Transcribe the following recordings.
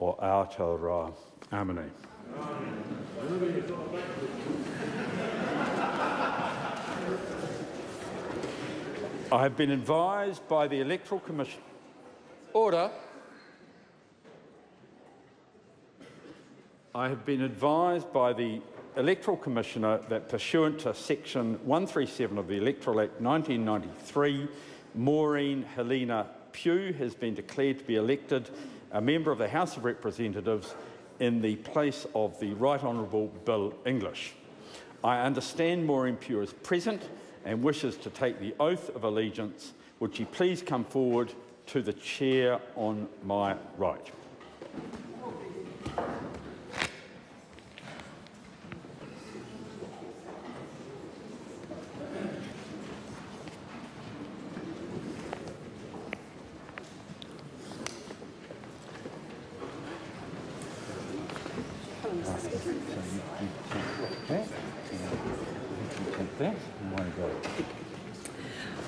o Aotearoa. Amen. I have been advised by the Electoral Commission. Order. I have been advised by the Electoral Commissioner that pursuant to Section 137 of the Electoral Act 1993, Maureen Helena Pugh has been declared to be elected a member of the House of Representatives in the place of the Right Honourable Bill English. I understand Maureen Pugh is present and wishes to take the oath of allegiance. Would she please come forward to the chair on my right?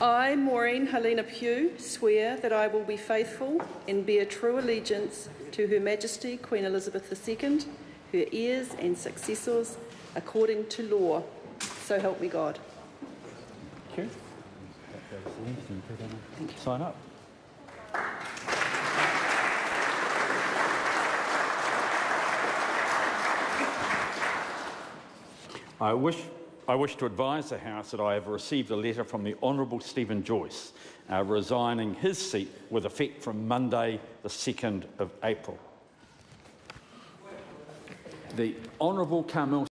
I, Maureen Helena Pugh, swear that I will be faithful and bear true allegiance to Her Majesty Queen Elizabeth II, her heirs and successors, according to law. So help me God. Thank you. Sign up. I wish, I wish to advise the House that I have received a letter from the Honourable Steven Joyce uh, resigning his seat with effect from Monday, the 2nd of April. The Honourable Carmel